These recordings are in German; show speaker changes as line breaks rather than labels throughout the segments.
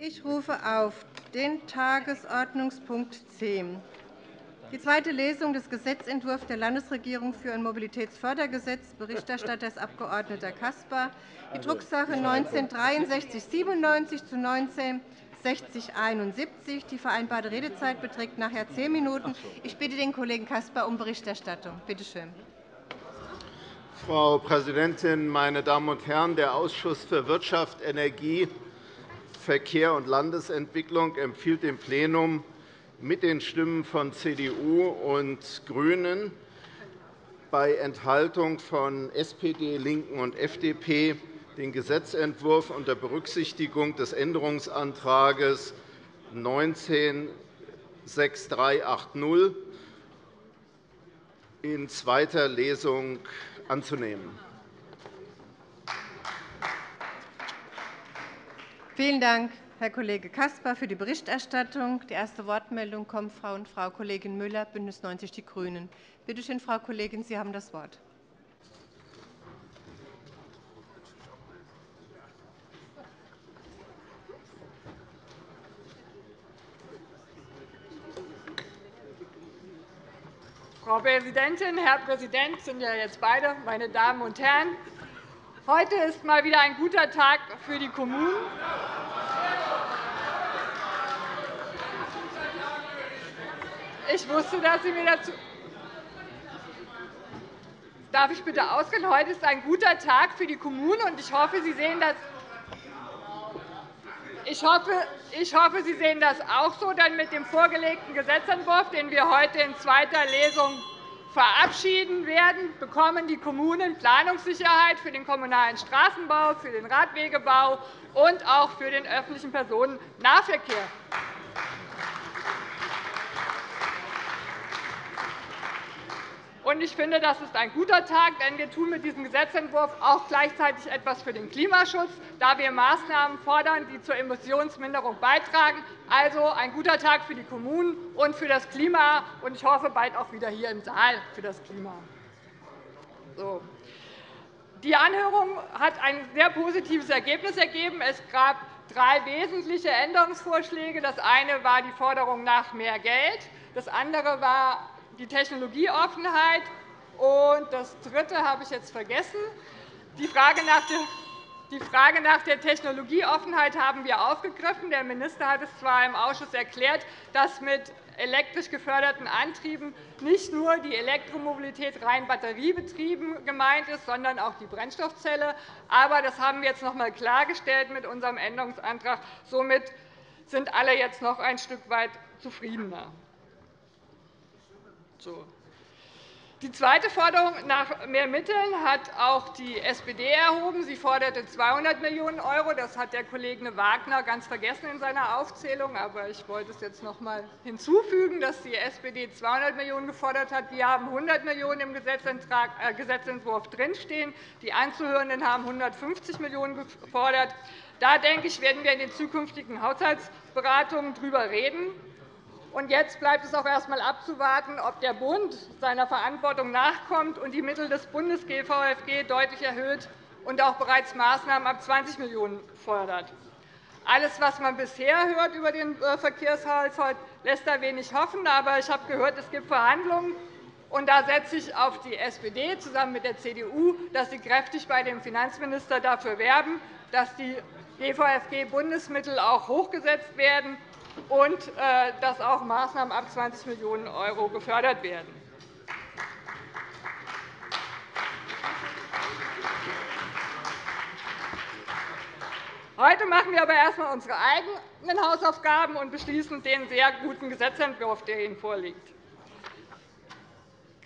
Ich rufe auf den Tagesordnungspunkt 10, die zweite Lesung des Gesetzentwurfs der Landesregierung für ein Mobilitätsfördergesetz. Berichterstatter ist Abg. Caspar. Die Drucksache 19-6397 zu 19 6071. Die vereinbarte Redezeit beträgt nachher zehn Minuten. Ich bitte den Kollegen Caspar um Berichterstattung. Bitte schön.
Frau Präsidentin, meine Damen und Herren! Der Ausschuss für Wirtschaft, Energie Verkehr und Landesentwicklung empfiehlt dem Plenum mit den Stimmen von CDU und GRÜNEN bei Enthaltung von SPD, LINKEN und FDP den Gesetzentwurf unter Berücksichtigung des Änderungsantrags 19 6380 in zweiter Lesung anzunehmen.
Vielen Dank, Herr Kollege Caspar, für die Berichterstattung. Die erste Wortmeldung kommt von Frau Kollegin Müller, BÜNDNIS 90 die GRÜNEN. Bitte schön, Frau Kollegin, Sie haben das Wort.
Frau Präsidentin, Herr Präsident, sind ja jetzt beide, meine Damen und Herren! Heute ist mal wieder ein guter Tag für die Kommunen. Ich wusste, dass Sie mir dazu Darf ich bitte ausgehen? Heute ist ein guter Tag für die Kommunen, und ich hoffe, Sie sehen das ich hoffe, ich hoffe, Sie sehen das auch so, denn mit dem vorgelegten Gesetzentwurf, den wir heute in zweiter Lesung verabschieden werden, bekommen die Kommunen Planungssicherheit für den kommunalen Straßenbau, für den Radwegebau und auch für den öffentlichen Personennahverkehr. Ich finde, das ist ein guter Tag, denn wir tun mit diesem Gesetzentwurf auch gleichzeitig etwas für den Klimaschutz, da wir Maßnahmen fordern, die zur Emissionsminderung beitragen. Also ein guter Tag für die Kommunen und für das Klima, und ich hoffe, bald auch wieder hier im Saal für das Klima. So. Die Anhörung hat ein sehr positives Ergebnis ergeben. Es gab drei wesentliche Änderungsvorschläge. Das eine war die Forderung nach mehr Geld. Das andere war die Technologieoffenheit. Und das Dritte habe ich jetzt vergessen. Die Frage nach der Technologieoffenheit haben wir aufgegriffen. Der Minister hat es zwar im Ausschuss erklärt, dass mit elektrisch geförderten Antrieben nicht nur die Elektromobilität rein batteriebetrieben gemeint ist, sondern auch die Brennstoffzelle. Aber das haben wir jetzt noch einmal klargestellt mit unserem Änderungsantrag. Somit sind alle jetzt noch ein Stück weit zufriedener. So. Die zweite Forderung nach mehr Mitteln hat auch die SPD erhoben. Sie forderte 200 Millionen €. Das hat der Kollege Wagner ganz vergessen in seiner Aufzählung. Aber ich wollte es jetzt noch einmal hinzufügen, dass die SPD 200 Millionen € gefordert hat. Wir haben 100 Millionen € im äh, Gesetzentwurf drinstehen. Die Anzuhörenden haben 150 Millionen € gefordert. Da denke ich, werden wir in den zukünftigen Haushaltsberatungen darüber reden. Jetzt bleibt es auch erst einmal abzuwarten, ob der Bund seiner Verantwortung nachkommt und die Mittel des Bundes-GVFG deutlich erhöht und auch bereits Maßnahmen ab 20 Millionen € fordert. Alles, was man bisher hört über den äh, Verkehrshaushalt, lässt da wenig hoffen. Aber ich habe gehört, es gibt Verhandlungen. Und da setze ich auf die SPD zusammen mit der CDU, dass sie kräftig bei dem Finanzminister dafür werben, dass die GVFG-Bundesmittel auch hochgesetzt werden und äh, dass auch Maßnahmen ab 20 Millionen € gefördert werden. Heute machen wir aber erst einmal unsere eigenen Hausaufgaben und beschließen den sehr guten Gesetzentwurf, der Ihnen vorliegt.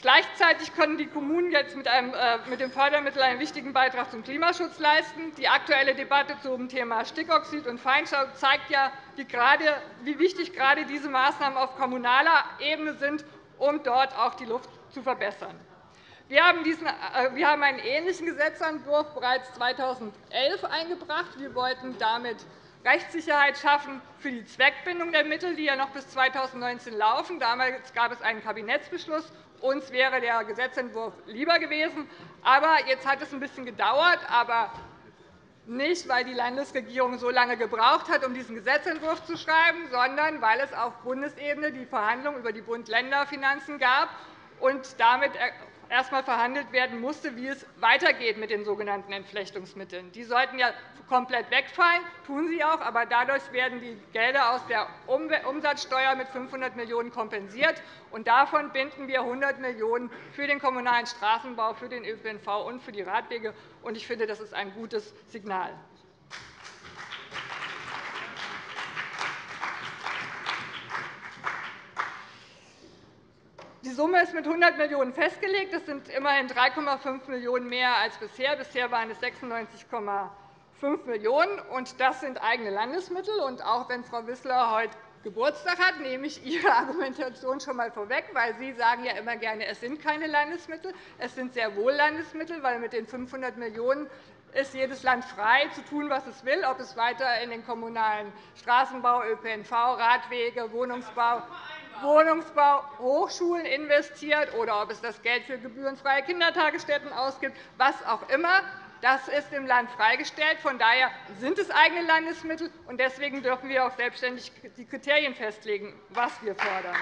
Gleichzeitig können die Kommunen jetzt äh, mit dem Fördermittel einen wichtigen Beitrag zum Klimaschutz leisten. Die aktuelle Debatte zum Thema Stickoxid und Feinstaub zeigt ja, wie wichtig gerade diese Maßnahmen auf kommunaler Ebene sind, um dort auch die Luft zu verbessern. Wir haben äh, einen ähnlichen Gesetzentwurf bereits 2011 eingebracht. Wir wollten damit Rechtssicherheit schaffen für die Zweckbindung der Mittel, die ja noch bis 2019 laufen. Damals gab es einen Kabinettsbeschluss, uns wäre der Gesetzentwurf lieber gewesen. Aber jetzt hat es ein bisschen gedauert. Aber nicht, weil die Landesregierung so lange gebraucht hat, um diesen Gesetzentwurf zu schreiben, sondern weil es auf Bundesebene die Verhandlungen über die Bund-Länder-Finanzen gab und damit erst einmal verhandelt werden musste, wie es weitergeht mit den sogenannten Entflechtungsmitteln. Die sollten ja komplett wegfallen, tun sie auch, aber dadurch werden die Gelder aus der Umsatzsteuer mit 500 Millionen € kompensiert. Davon binden wir 100 Millionen € für den kommunalen Straßenbau, für den ÖPNV und für die Radwege. Ich finde, das ist ein gutes Signal. Die Summe ist mit 100 Millionen € festgelegt. Das sind immerhin 3,5 Millionen € mehr als bisher. Bisher waren es 96,5 Millionen €. Das sind eigene Landesmittel. auch wenn Frau Wissler heute Geburtstag hat, nehme ich Ihre Argumentation schon einmal vorweg, weil Sie sagen ja immer gerne, es sind keine Landesmittel. Es sind sehr wohl Landesmittel, weil mit den 500 Millionen € ist jedes Land frei, zu tun, was es will, ob es weiter in den kommunalen Straßenbau, ÖPNV, Radwege, Wohnungsbau Wohnungsbau, Hochschulen investiert oder ob es das Geld für gebührenfreie Kindertagesstätten ausgibt, was auch immer. Das ist im Land freigestellt. Von daher sind es eigene Landesmittel. und Deswegen dürfen wir auch selbstständig die Kriterien festlegen, was wir fördern.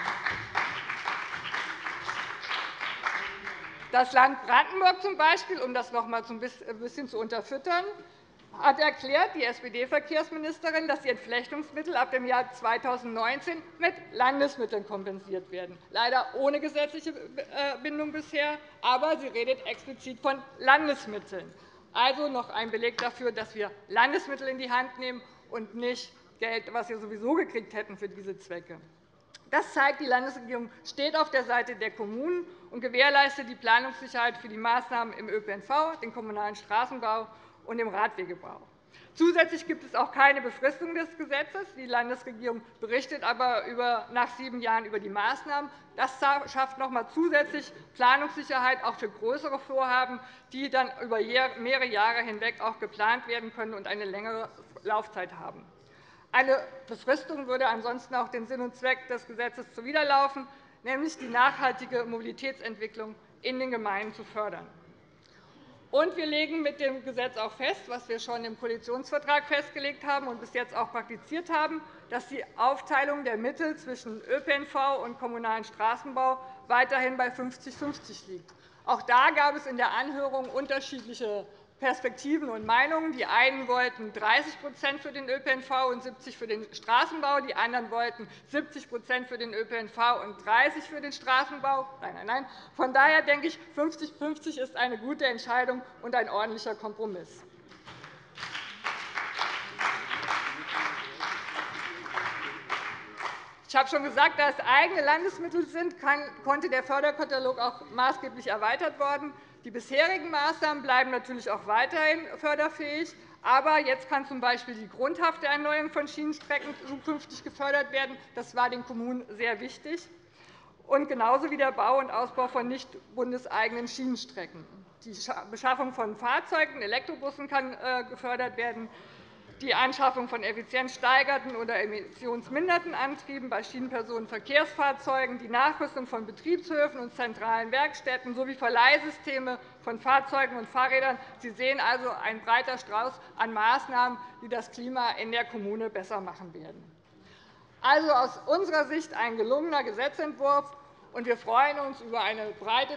Das Land Brandenburg zum Beispiel, um das noch einmal ein bisschen zu unterfüttern, hat erklärt, die SPD-Verkehrsministerin, dass die Entflechtungsmittel ab dem Jahr 2019 mit Landesmitteln kompensiert werden, leider ohne gesetzliche äh, Bindung bisher, aber sie redet explizit von Landesmitteln. Also noch ein Beleg dafür, dass wir Landesmittel in die Hand nehmen und nicht Geld, das wir sowieso gekriegt hätten für diese Zwecke. Das zeigt, die Landesregierung steht auf der Seite der Kommunen und gewährleistet die Planungssicherheit für die Maßnahmen im ÖPNV, den kommunalen Straßenbau und im Radwegebau. Zusätzlich gibt es auch keine Befristung des Gesetzes. Die Landesregierung berichtet aber nach sieben Jahren über die Maßnahmen. Das schafft noch einmal zusätzlich Planungssicherheit auch für größere Vorhaben, die dann über mehrere Jahre hinweg auch geplant werden können und eine längere Laufzeit haben. Eine Befristung würde ansonsten auch den Sinn und Zweck des Gesetzes zuwiderlaufen, nämlich die nachhaltige Mobilitätsentwicklung in den Gemeinden zu fördern. Und wir legen mit dem Gesetz auch fest, was wir schon im Koalitionsvertrag festgelegt haben und bis jetzt auch praktiziert haben, dass die Aufteilung der Mittel zwischen ÖPNV und kommunalen Straßenbau weiterhin bei 50-50 liegt. Auch da gab es in der Anhörung unterschiedliche Perspektiven und Meinungen. Die einen wollten 30% für den ÖPNV und 70 für den Straßenbau. Die anderen wollten 70% für den ÖPNV und 30 für den Straßenbau. Nein, nein, nein. Von daher denke ich, 50-50 ist eine gute Entscheidung und ein ordentlicher Kompromiss. Ich habe schon gesagt, da es eigene Landesmittel sind, konnte der Förderkatalog auch maßgeblich erweitert werden. Die bisherigen Maßnahmen bleiben natürlich auch weiterhin förderfähig. Aber jetzt kann z. B. die grundhafte Erneuerung von Schienenstrecken zukünftig gefördert werden. Das war den Kommunen sehr wichtig. Und genauso wie der Bau und Ausbau von nicht bundeseigenen Schienenstrecken. Die Beschaffung von Fahrzeugen, Elektrobussen kann äh, gefördert werden die Anschaffung von effizienzsteigerten oder emissionsminderten Antrieben bei Schienenpersonenverkehrsfahrzeugen, die Nachrüstung von Betriebshöfen und zentralen Werkstätten sowie Verleihsysteme von Fahrzeugen und Fahrrädern. Sie sehen also ein breiter Strauß an Maßnahmen, die das Klima in der Kommune besser machen werden. Also aus unserer Sicht ein gelungener Gesetzentwurf. Wir freuen uns über eine breite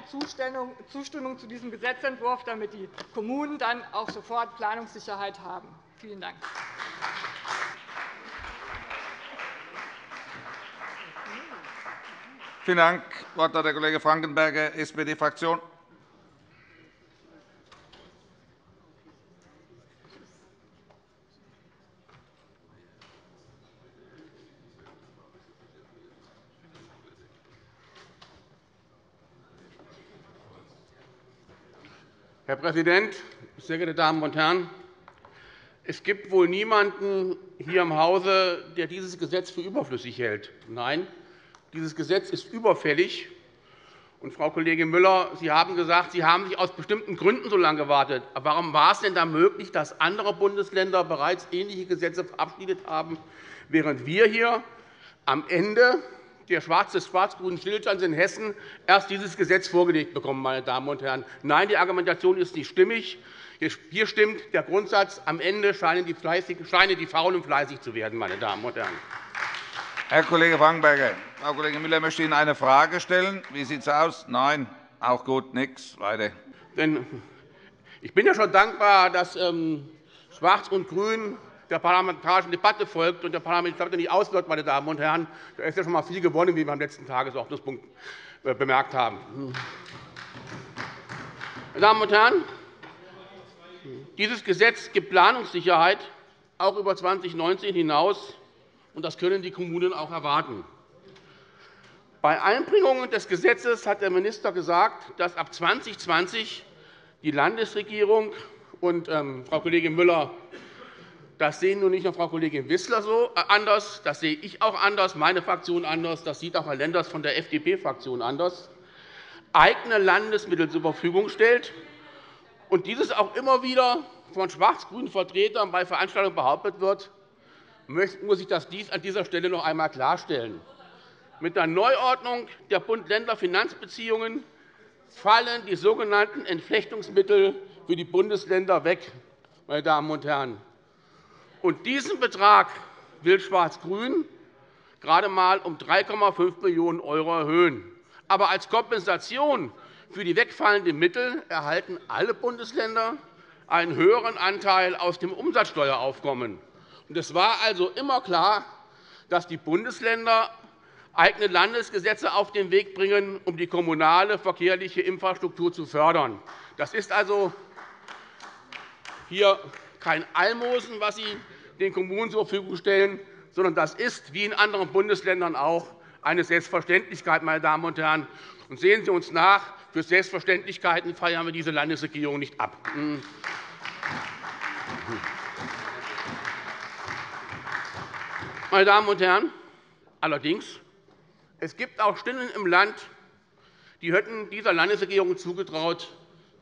Zustimmung zu diesem Gesetzentwurf, damit die Kommunen dann auch sofort Planungssicherheit haben. Vielen Dank.
Vielen Dank. Das Wort hat der Kollege Frankenberger, SPD-Fraktion.
Herr Präsident, sehr geehrte Damen und Herren! Es gibt wohl niemanden hier im Hause, der dieses Gesetz für überflüssig hält. Nein, dieses Gesetz ist überfällig. Und, Frau Kollegin Müller, Sie haben gesagt, Sie haben sich aus bestimmten Gründen so lange gewartet. Warum war es denn dann möglich, dass andere Bundesländer bereits ähnliche Gesetze verabschiedet haben, während wir hier am Ende des schwarz-grünen Stillstands in Hessen erst dieses Gesetz vorgelegt bekommen? Meine Damen und Herren. Nein, die Argumentation ist nicht stimmig. Hier stimmt der Grundsatz, am Ende scheinen die, scheinen die Faulen fleißig zu werden. Meine Damen und Herren.
Herr Kollege Frankenberger, Frau Kollegin Müller möchte Ihnen eine Frage stellen. Wie sieht es aus? Nein, auch gut, nichts. Weiter.
Denn ich bin ja schon dankbar, dass ähm, Schwarz und Grün der parlamentarischen Debatte folgt und der parlamentarische Debatte nicht auswirkt. Meine Damen und Herren. Da ist ja schon einmal viel gewonnen, wie wir am letzten Tagesordnungspunkt äh, bemerkt haben. Meine Damen und Herren, dieses Gesetz gibt Planungssicherheit auch über 2019 hinaus, und das können die Kommunen auch erwarten. Bei Einbringung des Gesetzes hat der Minister gesagt, dass ab 2020 die Landesregierung und ähm, Frau Kollegin Müller, das sehen nun nicht nur Frau Kollegin Wissler so äh, anders, das sehe ich auch anders, meine Fraktion anders, das sieht auch Herr Lenders von der FDP-Fraktion anders, eigene Landesmittel zur Verfügung stellt und dieses auch immer wieder von schwarz-grünen Vertretern bei Veranstaltungen behauptet wird, muss ich das dies an dieser Stelle noch einmal klarstellen. Mit der Neuordnung der Bund-Länder-Finanzbeziehungen fallen die sogenannten Entflechtungsmittel für die Bundesländer weg. Meine Damen und Herren. Und diesen Betrag will Schwarz-Grün gerade einmal um 3,5 Millionen € erhöhen. Aber als Kompensation für die wegfallenden Mittel erhalten alle Bundesländer einen höheren Anteil aus dem Umsatzsteueraufkommen. Es war also immer klar, dass die Bundesländer eigene Landesgesetze auf den Weg bringen, um die kommunale verkehrliche Infrastruktur zu fördern. Das ist also hier kein Almosen, was Sie den Kommunen zur Verfügung stellen, sondern das ist, wie in anderen Bundesländern auch, eine Selbstverständlichkeit. Meine Damen und Herren. Sehen Sie uns nach, für Selbstverständlichkeiten feiern wir diese Landesregierung nicht ab. Hm. Meine Damen und Herren, allerdings es gibt auch Stimmen im Land, die hätten dieser Landesregierung zugetraut,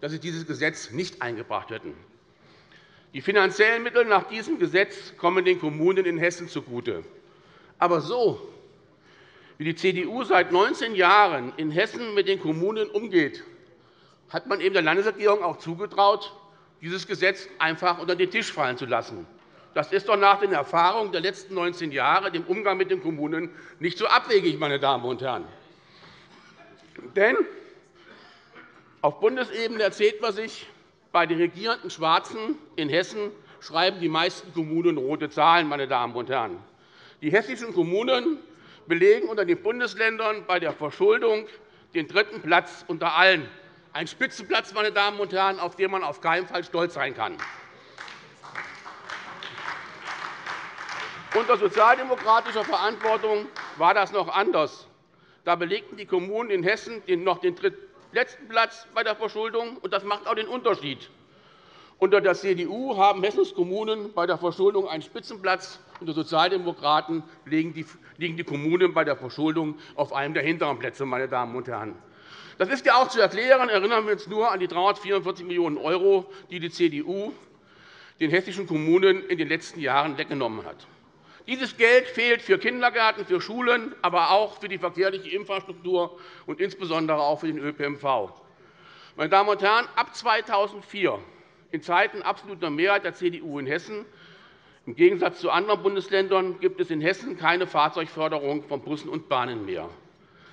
dass sie dieses Gesetz nicht eingebracht hätten. Die finanziellen Mittel nach diesem Gesetz kommen den Kommunen in Hessen zugute. Aber so, wie die CDU seit 19 Jahren in Hessen mit den Kommunen umgeht, hat man eben der Landesregierung auch zugetraut, dieses Gesetz einfach unter den Tisch fallen zu lassen. Das ist doch nach den Erfahrungen der letzten 19 Jahre im Umgang mit den Kommunen nicht so abwegig, meine Damen und Herren. Denn auf Bundesebene erzählt man sich, bei den regierenden Schwarzen in Hessen schreiben die meisten Kommunen rote Zahlen. Meine Damen und Herren. Die hessischen Kommunen belegen unter den Bundesländern bei der Verschuldung den dritten Platz unter allen. Ein Spitzenplatz, meine Damen und Herren, auf den man auf keinen Fall stolz sein kann. Unter sozialdemokratischer Verantwortung war das noch anders. Da belegten die Kommunen in Hessen noch den letzten Platz bei der Verschuldung, und das macht auch den Unterschied. Unter der CDU haben Hessens Kommunen bei der Verschuldung einen Spitzenplatz. Unter Sozialdemokraten liegen die Kommunen bei der Verschuldung auf einem der hinteren Plätze. Meine Damen und Herren. Das ist ja auch zu erklären. Erinnern wir uns nur an die 344 Millionen €, die die CDU den hessischen Kommunen in den letzten Jahren weggenommen hat. Dieses Geld fehlt für Kindergärten, für Schulen, aber auch für die verkehrliche Infrastruktur und insbesondere auch für den ÖPNV. Meine Damen und Herren, ab 2004, in Zeiten absoluter Mehrheit der CDU in Hessen, im Gegensatz zu anderen Bundesländern gibt es in Hessen keine Fahrzeugförderung von Bussen und Bahnen mehr.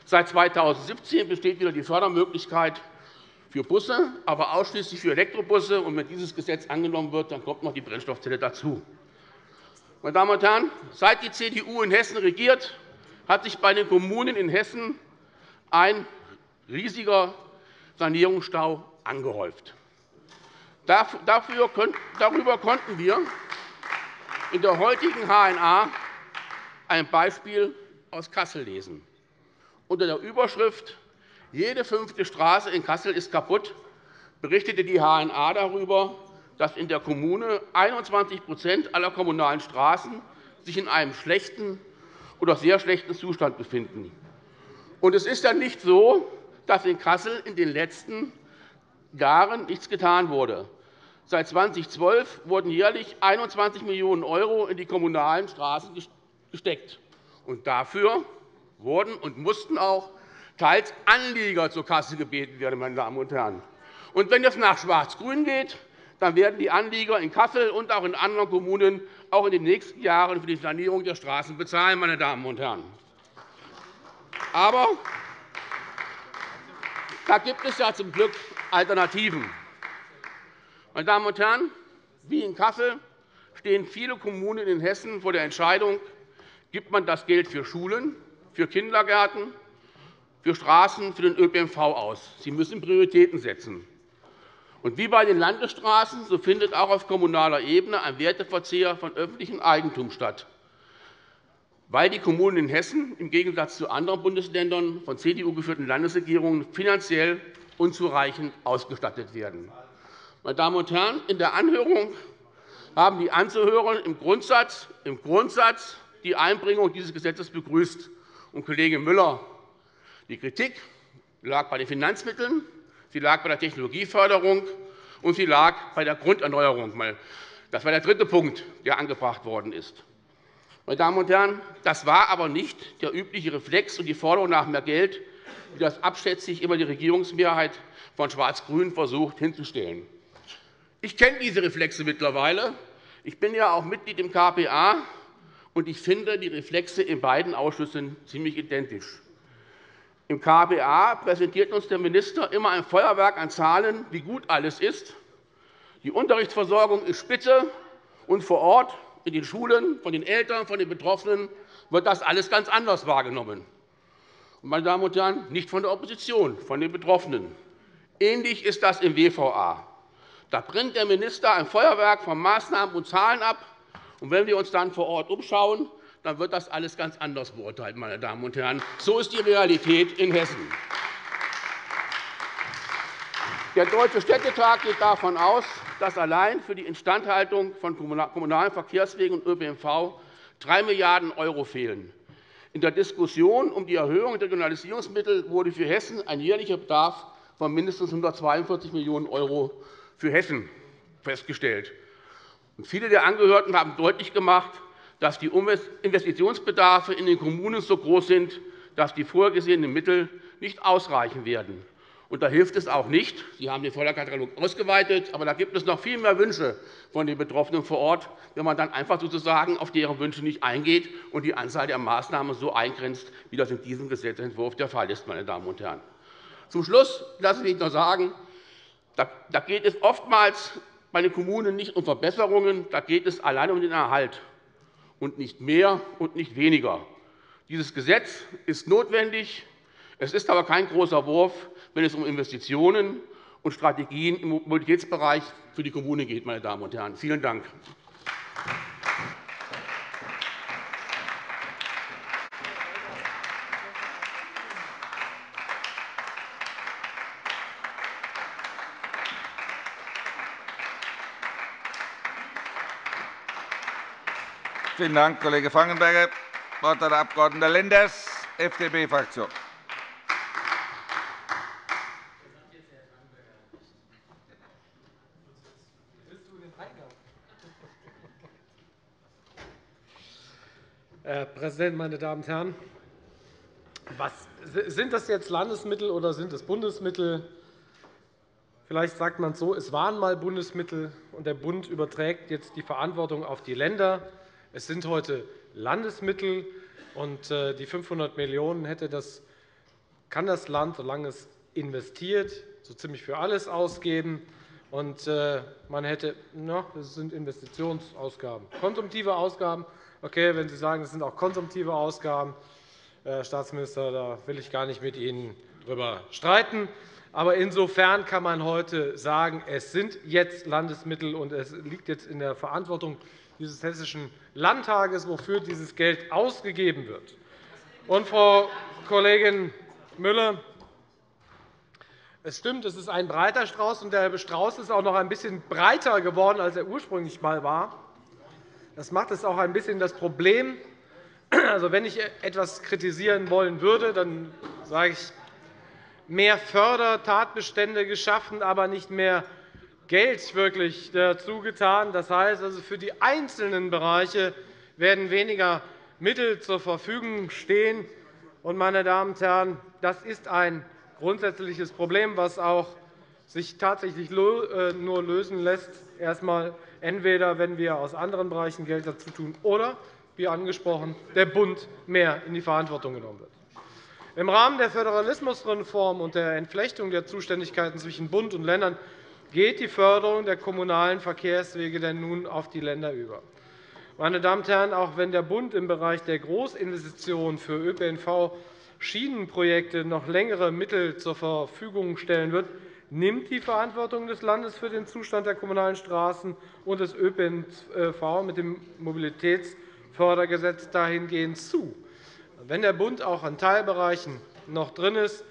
Seit 2017 besteht wieder die Fördermöglichkeit für Busse, aber ausschließlich für Elektrobusse. Und wenn dieses Gesetz angenommen wird, dann kommt noch die Brennstoffzelle dazu. Meine Damen und Herren, seit die CDU in Hessen regiert, hat sich bei den Kommunen in Hessen ein riesiger Sanierungsstau angehäuft. Darüber konnten wir in der heutigen HNA ein Beispiel aus Kassel lesen. Unter der Überschrift Jede fünfte Straße in Kassel ist kaputt berichtete die HNA darüber, dass in der Kommune 21% aller kommunalen Straßen sich in einem schlechten oder sehr schlechten Zustand befinden. Und es ist ja nicht so, dass in Kassel in den letzten Jahren nichts getan wurde. Seit 2012 wurden jährlich 21 Millionen € in die kommunalen Straßen gesteckt. Und dafür wurden und mussten auch teils Anlieger zur Kasse gebeten werden. Meine Damen und Herren. Und wenn es nach Schwarz-Grün geht, dann werden die Anlieger in Kassel und auch in anderen Kommunen auch in den nächsten Jahren für die Sanierung der Straßen bezahlen. Meine Damen und Herren. Aber da gibt es ja zum Glück Alternativen. Meine Damen und Herren, wie in Kassel stehen viele Kommunen in Hessen vor der Entscheidung, gibt man das Geld für Schulen, für Kindergärten, für Straßen, für den ÖPNV aus. Sie müssen Prioritäten setzen. Und wie bei den Landesstraßen so findet auch auf kommunaler Ebene ein Werteverzehr von öffentlichem Eigentum statt, weil die Kommunen in Hessen im Gegensatz zu anderen Bundesländern von CDU geführten Landesregierungen finanziell unzureichend ausgestattet werden. Meine Damen und Herren, in der Anhörung haben die Anzuhörenden im Grundsatz, im Grundsatz die Einbringung dieses Gesetzes begrüßt. Und Kollege Müller, die Kritik lag bei den Finanzmitteln, sie lag bei der Technologieförderung und sie lag bei der Grunderneuerung. Das war der dritte Punkt, der angebracht worden ist. Meine Damen und Herren, das war aber nicht der übliche Reflex und die Forderung nach mehr Geld, wie das abschätzig immer die Regierungsmehrheit von Schwarz-Grün versucht hinzustellen. Ich kenne diese Reflexe mittlerweile. Ich bin ja auch Mitglied im KPA, und ich finde die Reflexe in beiden Ausschüssen ziemlich identisch. Im KPA präsentiert uns der Minister immer ein Feuerwerk an Zahlen, wie gut alles ist. Die Unterrichtsversorgung ist spitze, und vor Ort in den Schulen, von den Eltern, von den Betroffenen wird das alles ganz anders wahrgenommen. Meine Damen und Herren, nicht von der Opposition, von den Betroffenen. Ähnlich ist das im WVA. Da bringt der Minister ein Feuerwerk von Maßnahmen und Zahlen ab. Und wenn wir uns dann vor Ort umschauen, dann wird das alles ganz anders beurteilt. Meine Damen und Herren. So ist die Realität in Hessen. Der Deutsche Städtetag geht davon aus, dass allein für die Instandhaltung von kommunalen Verkehrswegen und ÖPNV 3 Milliarden € fehlen. In der Diskussion um die Erhöhung der Regionalisierungsmittel wurde für Hessen ein jährlicher Bedarf von mindestens 142 Millionen € für Hessen festgestellt. Viele der Angehörten haben deutlich gemacht, dass die Investitionsbedarfe in den Kommunen so groß sind, dass die vorgesehenen Mittel nicht ausreichen werden. Da hilft es auch nicht. Sie haben den Förderkatalog ausgeweitet, aber da gibt es noch viel mehr Wünsche von den Betroffenen vor Ort, wenn man dann einfach sozusagen auf deren Wünsche nicht eingeht und die Anzahl der Maßnahmen so eingrenzt, wie das in diesem Gesetzentwurf der Fall ist. Meine Damen und Herren. Zum Schluss lassen Sie mich noch sagen, da geht es oftmals bei den Kommunen nicht um Verbesserungen, da geht es allein um den Erhalt und nicht mehr und nicht weniger. Dieses Gesetz ist notwendig. Es ist aber kein großer Wurf, wenn es um Investitionen und Strategien im Mobilitätsbereich für die Kommunen geht. Meine Damen und Herren. Vielen Dank.
Vielen Dank, Kollege Fangenberger. Das Wort hat der Abg. Lenders, FDP-Fraktion.
Herr Präsident, meine Damen und Herren! Was, sind das jetzt Landesmittel oder sind es Bundesmittel? Vielleicht sagt man es so, es waren einmal Bundesmittel, und der Bund überträgt jetzt die Verantwortung auf die Länder. Es sind heute Landesmittel, und äh, die 500 Millionen € das, kann das Land, solange es investiert, so ziemlich für alles ausgeben. Und äh, man hätte, na, das sind Investitionsausgaben, konsumtive Ausgaben. Okay, wenn Sie sagen, das sind auch konsumtive Ausgaben, Herr Staatsminister, da will ich gar nicht mit Ihnen darüber streiten. Aber insofern kann man heute sagen, es sind jetzt Landesmittel, und es liegt jetzt in der Verantwortung dieses Hessischen Landtages, wofür dieses Geld ausgegeben wird. Und, Frau Kollegin Müller, es stimmt, es ist ein breiter Strauß, und der Strauß ist auch noch ein bisschen breiter geworden, als er ursprünglich einmal war. Das macht es auch ein bisschen das Problem. Also, wenn ich etwas kritisieren wollen würde, dann sage ich, mehr Fördertatbestände geschaffen, aber nicht mehr Geld wirklich dazu getan. Das heißt, also für die einzelnen Bereiche werden weniger Mittel zur Verfügung stehen. meine Damen und Herren, das ist ein grundsätzliches Problem, das auch sich tatsächlich äh, nur lösen lässt, erst entweder, wenn wir aus anderen Bereichen Geld dazu tun, oder, wie angesprochen, der Bund mehr in die Verantwortung genommen wird. Im Rahmen der Föderalismusreform und der Entflechtung der Zuständigkeiten zwischen Bund und Ländern geht die Förderung der kommunalen Verkehrswege denn nun auf die Länder über. Meine Damen und Herren, auch wenn der Bund im Bereich der Großinvestitionen für ÖPNV-Schienenprojekte noch längere Mittel zur Verfügung stellen wird, nimmt die Verantwortung des Landes für den Zustand der kommunalen Straßen und des ÖPNV mit dem Mobilitätsfördergesetz dahingehend zu wenn der Bund auch an Teilbereichen noch drin ist,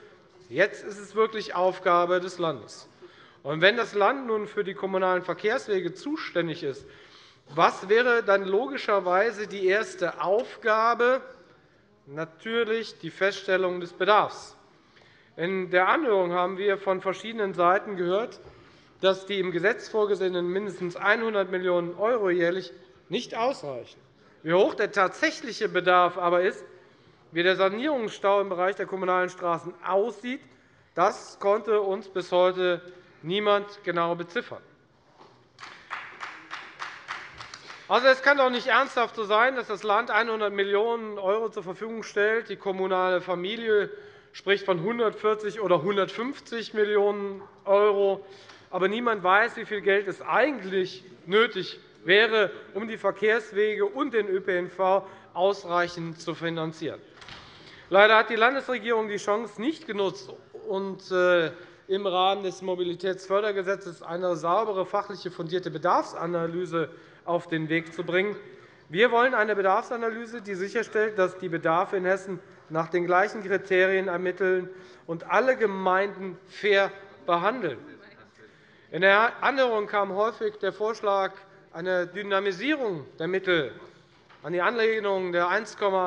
jetzt ist es wirklich Aufgabe des Landes. Und wenn das Land nun für die kommunalen Verkehrswege zuständig ist, was wäre dann logischerweise die erste Aufgabe? Natürlich die Feststellung des Bedarfs. In der Anhörung haben wir von verschiedenen Seiten gehört, dass die im Gesetz vorgesehenen mindestens 100 Millionen € jährlich nicht ausreichen. Wie hoch der tatsächliche Bedarf aber ist, wie der Sanierungsstau im Bereich der kommunalen Straßen aussieht, das konnte uns bis heute niemand genau beziffern. Also, es kann doch nicht ernsthaft so sein, dass das Land 100 Millionen € zur Verfügung stellt. Die kommunale Familie spricht von 140 oder 150 Millionen €. Aber niemand weiß, wie viel Geld es eigentlich nötig wäre, um die Verkehrswege und den ÖPNV ausreichend zu finanzieren. Leider hat die Landesregierung die Chance nicht genutzt und äh, im Rahmen des Mobilitätsfördergesetzes eine saubere, fachliche fundierte Bedarfsanalyse auf den Weg zu bringen. Wir wollen eine Bedarfsanalyse, die sicherstellt, dass die Bedarfe in Hessen nach den gleichen Kriterien ermitteln und alle Gemeinden fair behandeln. In der Anhörung kam häufig der Vorschlag einer Dynamisierung der Mittel an die Anlehnung der 8%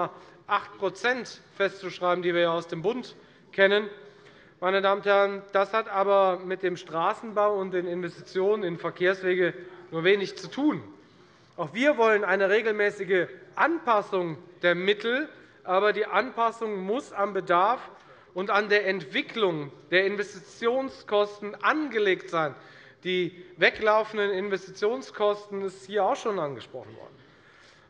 festzuschreiben, die wir aus dem Bund kennen. Meine Damen und Herren, das hat aber mit dem Straßenbau und den Investitionen in Verkehrswege nur wenig zu tun. Auch wir wollen eine regelmäßige Anpassung der Mittel, aber die Anpassung muss am Bedarf und an der Entwicklung der Investitionskosten angelegt sein. Die weglaufenden Investitionskosten ist hier auch schon angesprochen worden.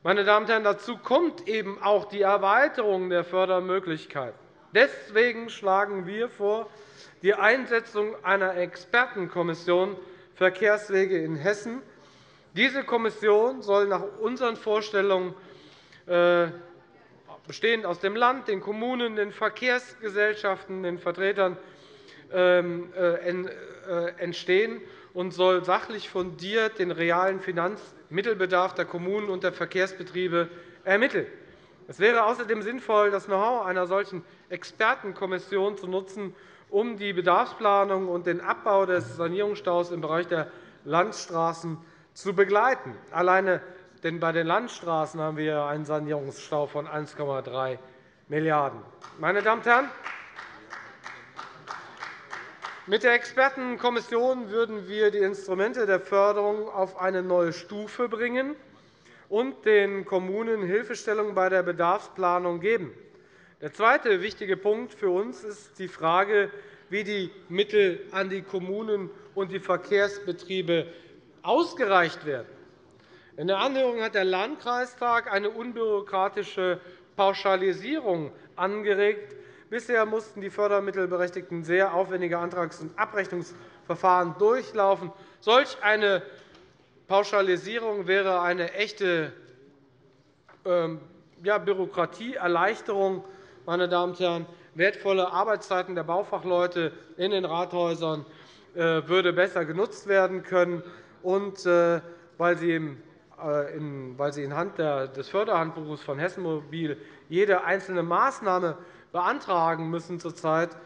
Meine Damen und Herren, dazu kommt eben auch die Erweiterung der Fördermöglichkeiten. Deswegen schlagen wir vor, die Einsetzung einer Expertenkommission Verkehrswege in Hessen. Diese Kommission soll nach unseren Vorstellungen äh, bestehend aus dem Land, den Kommunen, den Verkehrsgesellschaften, den Vertretern ähm, äh, äh, entstehen und soll sachlich fundiert den realen Finanzmittelbedarf der Kommunen und der Verkehrsbetriebe ermitteln. Es wäre außerdem sinnvoll, das Know-how einer solchen Expertenkommission zu nutzen, um die Bedarfsplanung und den Abbau des Sanierungsstaus im Bereich der Landstraßen zu begleiten. Alleine denn bei den Landstraßen haben wir einen Sanierungsstau von 1,3 Milliarden €. Meine Damen und Herren, mit der Expertenkommission würden wir die Instrumente der Förderung auf eine neue Stufe bringen und den Kommunen Hilfestellung bei der Bedarfsplanung geben. Der zweite wichtige Punkt für uns ist die Frage, wie die Mittel an die Kommunen und die Verkehrsbetriebe ausgereicht werden. In der Anhörung hat der Landkreistag eine unbürokratische Pauschalisierung angeregt, Bisher mussten die Fördermittelberechtigten sehr aufwendige Antrags- und Abrechnungsverfahren durchlaufen. Solch eine Pauschalisierung wäre eine echte ähm, Bürokratieerleichterung. Meine Damen und Herren, wertvolle Arbeitszeiten der Baufachleute in den Rathäusern äh, würde besser genutzt werden können. Und äh, weil Sie äh, weil Sie in des Förderhandbuchs von Hessen Mobil jede einzelne Maßnahme beantragen müssen zurzeit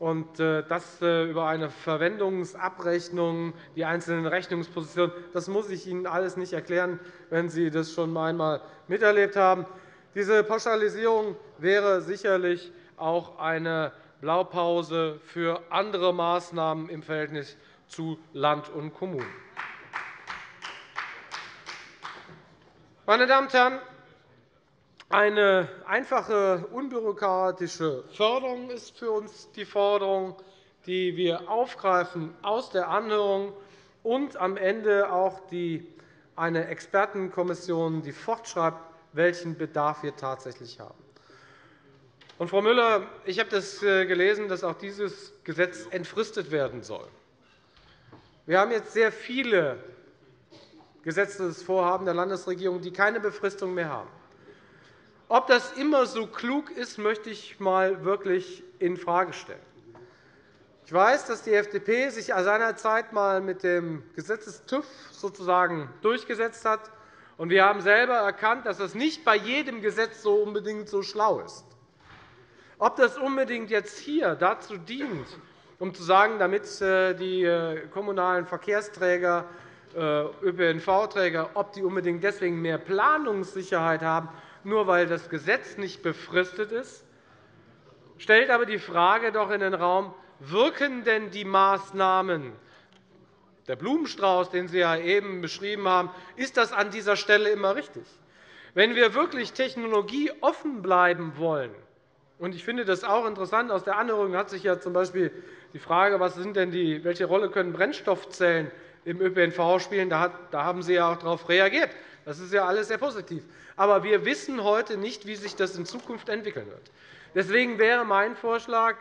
und äh, das äh, über eine Verwendungsabrechnung, die einzelnen Rechnungspositionen. Das muss ich Ihnen alles nicht erklären, wenn Sie das schon einmal miterlebt haben. Diese Pauschalisierung wäre sicherlich auch eine Blaupause für andere Maßnahmen im Verhältnis zu Land und Kommunen. Meine Damen und Herren, eine einfache, unbürokratische Förderung ist für uns die Forderung. die wir aufgreifen aus der Anhörung und am Ende auch die, eine Expertenkommission, die fortschreibt, welchen Bedarf wir tatsächlich haben. Und, Frau Müller, ich habe das äh, gelesen, dass auch dieses Gesetz entfristet werden soll. Wir haben jetzt sehr viele Gesetzesvorhaben der Landesregierung, die keine Befristung mehr haben. Ob das immer so klug ist, möchte ich einmal wirklich infrage stellen. Ich weiß, dass die FDP sich seinerzeit einmal mit dem Gesetzestüv sozusagen durchgesetzt hat. Und wir haben selber erkannt, dass das nicht bei jedem Gesetz so unbedingt so schlau ist. Ob das unbedingt jetzt hier dazu dient, um zu sagen, damit äh, die äh, kommunalen Verkehrsträger äh, ÖPNV-Träger, ob die unbedingt deswegen mehr Planungssicherheit haben, nur weil das Gesetz nicht befristet ist, stellt aber die Frage doch in den Raum, wirken denn die Maßnahmen, der Blumenstrauß, den Sie ja eben beschrieben haben, ist das an dieser Stelle immer richtig? Wenn wir wirklich technologieoffen bleiben wollen, und ich finde das auch interessant, aus der Anhörung hat sich ja z.B. die Frage, was sind denn die, welche Rolle können Brennstoffzellen im ÖPNV spielen. Da haben Sie ja auch darauf reagiert. Das ist ja alles sehr positiv. Aber wir wissen heute nicht, wie sich das in Zukunft entwickeln wird. Deswegen wäre mein Vorschlag,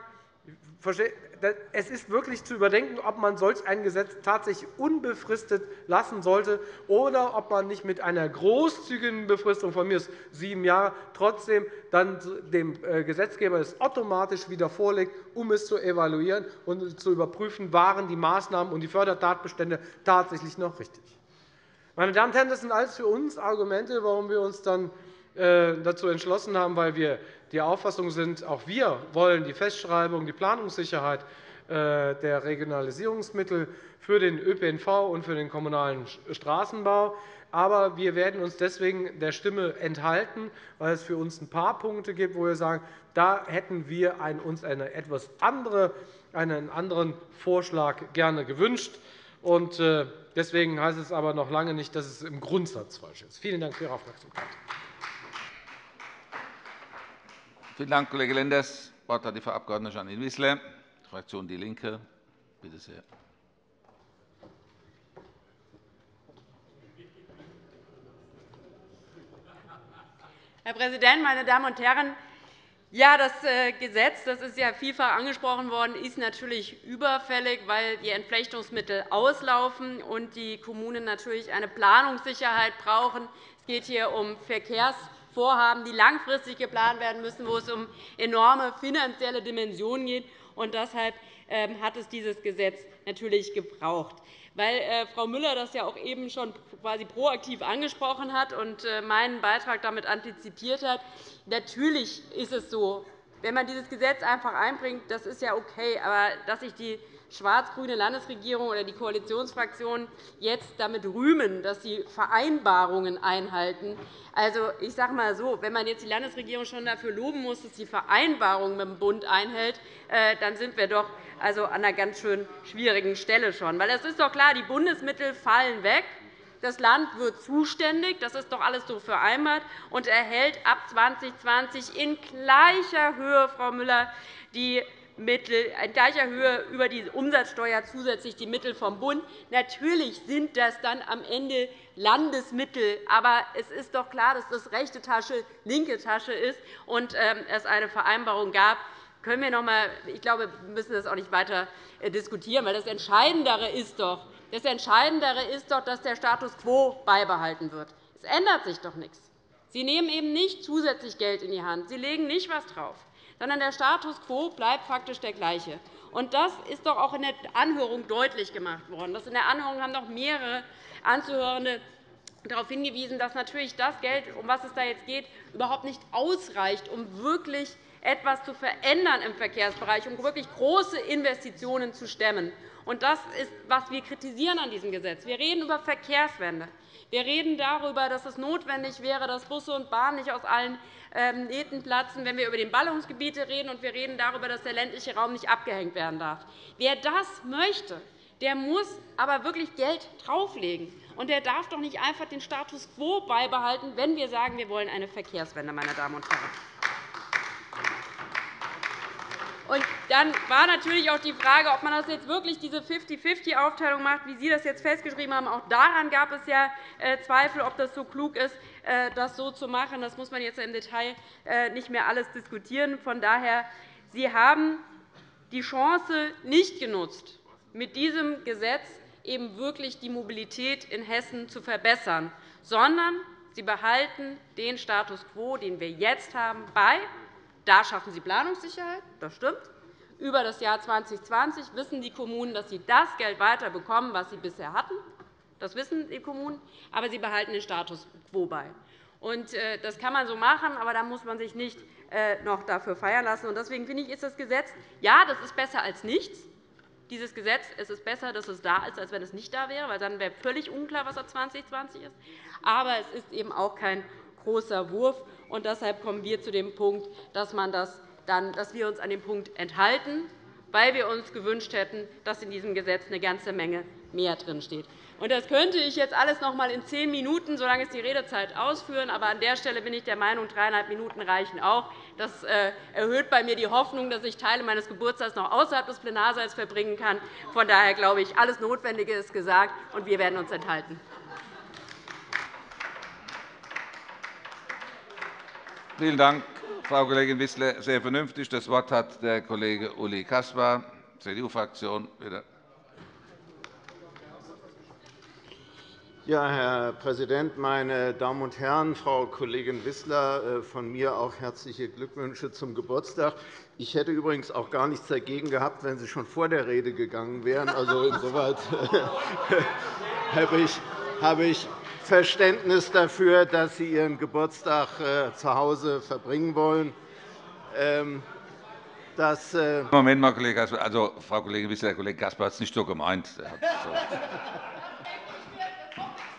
es ist wirklich zu überdenken, ob man solch ein Gesetz tatsächlich unbefristet lassen sollte oder ob man nicht mit einer großzügigen Befristung von mir aus sieben Jahre trotzdem dann dem äh, Gesetzgeber es automatisch wieder vorlegt, um es zu evaluieren und zu überprüfen, waren die Maßnahmen und die Fördertatbestände tatsächlich noch richtig. Meine Damen und Herren, das sind alles für uns Argumente, warum wir uns dann äh, dazu entschlossen haben, weil wir die Auffassung sind, auch wir wollen die Festschreibung, die Planungssicherheit äh, der Regionalisierungsmittel für den ÖPNV und für den kommunalen Straßenbau. Aber wir werden uns deswegen der Stimme enthalten, weil es für uns ein paar Punkte gibt, wo wir sagen, da hätten wir uns eine etwas andere, einen anderen Vorschlag gerne gewünscht. Äh, deswegen heißt es aber noch lange nicht, dass es im Grundsatz falsch ist. Vielen Dank für Ihre Aufmerksamkeit.
Vielen Dank, Kollege Lenders. Das Wort hat die Frau Abg. Janine Wissler, Fraktion DIE LINKE. Bitte sehr.
Herr Präsident, meine Damen und Herren! Ja, das äh, Gesetz, das ist ja vielfach angesprochen worden, ist natürlich überfällig, weil die Entflechtungsmittel auslaufen und die Kommunen natürlich eine Planungssicherheit brauchen. Es geht hier um Verkehrs- Vorhaben, die langfristig geplant werden müssen, wo es um enorme finanzielle Dimensionen geht. Und deshalb ähm, hat es dieses Gesetz natürlich gebraucht. Weil äh, Frau Müller das ja auch eben schon quasi proaktiv angesprochen hat und äh, meinen Beitrag damit antizipiert hat. Natürlich ist es so, wenn man dieses Gesetz einfach einbringt, das ist ja okay. Aber dass sich die schwarz-grüne Landesregierung oder die Koalitionsfraktionen jetzt damit rühmen, dass sie Vereinbarungen einhalten. Also, ich sage mal so, wenn man jetzt die Landesregierung schon dafür loben muss, dass sie Vereinbarungen mit dem Bund einhält, äh, dann sind wir doch also an einer ganz schön schwierigen Stelle schon. Weil es ist doch klar, die Bundesmittel fallen weg. Das Land wird zuständig, das ist doch alles so vereinbart, und erhält ab 2020 in gleicher Höhe, Frau Müller, die Mittel, in gleicher Höhe über die Umsatzsteuer zusätzlich die Mittel vom Bund. Natürlich sind das dann am Ende Landesmittel, aber es ist doch klar, dass das rechte Tasche linke Tasche ist und ähm, es eine Vereinbarung gab. Können wir noch einmal, ich glaube, wir müssen das auch nicht weiter äh, diskutieren, weil das Entscheidendere ist doch, das Entscheidendere ist doch, dass der Status quo beibehalten wird. Es ändert sich doch nichts. Sie nehmen eben nicht zusätzlich Geld in die Hand. Sie legen nicht etwas drauf sondern der Status quo bleibt faktisch der gleiche. Das ist doch auch in der Anhörung deutlich gemacht worden. in der Anhörung haben noch mehrere Anzuhörende darauf hingewiesen, dass natürlich das Geld, um das es da jetzt geht, überhaupt nicht ausreicht, um wirklich etwas zu verändern im Verkehrsbereich, um wirklich große Investitionen zu stemmen. Und das ist, was wir kritisieren an diesem Gesetz. Wir reden über Verkehrswende. Wir reden darüber, dass es notwendig wäre, dass Busse und Bahnen nicht aus allen ähm, Nähten platzen, wenn wir über den Ballungsgebiete reden, und wir reden darüber, dass der ländliche Raum nicht abgehängt werden darf. Wer das möchte, der muss aber wirklich Geld drauflegen. Und der darf doch nicht einfach den Status quo beibehalten, wenn wir sagen, wir wollen eine Verkehrswende, meine Damen und Herren. Und dann war natürlich auch die Frage, ob man das jetzt wirklich diese 50-50-Aufteilung macht, wie Sie das jetzt festgeschrieben haben. Auch daran gab es ja äh, Zweifel, ob das so klug ist, äh, das so zu machen. Das muss man jetzt im Detail äh, nicht mehr alles diskutieren. Von daher, Sie haben die Chance nicht genutzt, mit diesem Gesetz eben wirklich die Mobilität in Hessen zu verbessern, sondern Sie behalten den Status quo, den wir jetzt haben, bei da schaffen Sie Planungssicherheit, das stimmt. Über das Jahr 2020 wissen die Kommunen, dass sie das Geld weiter bekommen, was sie bisher hatten. Das wissen die Kommunen. Aber sie behalten den Status quo bei. Äh, das kann man so machen, aber da muss man sich nicht äh, noch dafür feiern lassen. Deswegen finde ich, ist das Gesetz, ja, das ist besser als nichts. Dieses Gesetz es ist besser, dass es da ist, als wenn es nicht da wäre, weil dann wäre völlig unklar, was ab 2020 ist. Aber es ist eben auch kein großer Wurf. Und deshalb kommen wir zu dem Punkt, dass, man das dann, dass wir uns an dem Punkt enthalten, weil wir uns gewünscht hätten, dass in diesem Gesetz eine ganze Menge mehr drinsteht. Das könnte ich jetzt alles noch einmal in zehn Minuten, solange ist die Redezeit, ausführen. Aber an der Stelle bin ich der Meinung, dreieinhalb Minuten reichen auch. Das äh, erhöht bei mir die Hoffnung, dass ich Teile meines Geburtstags noch außerhalb des Plenarsaals verbringen kann. Von daher glaube ich, alles Notwendige ist gesagt, und wir werden uns enthalten.
Vielen Dank, Frau Kollegin Wissler. Sehr vernünftig. Das Wort hat der Kollege Uli Caspar, CDU-Fraktion.
Ja, Herr Präsident, meine Damen und Herren! Frau Kollegin Wissler, äh, von mir auch herzliche Glückwünsche zum Geburtstag. Ich hätte übrigens auch gar nichts dagegen gehabt, wenn Sie schon vor der Rede gegangen wären. Also insoweit habe ich Verständnis dafür, dass Sie Ihren Geburtstag äh, zu Hause verbringen wollen. Ähm,
das, äh Moment mal, Kollege Gaspar. Also, Frau Kollegin Wissler, Herr Kollege Gaspar hat es nicht so gemeint.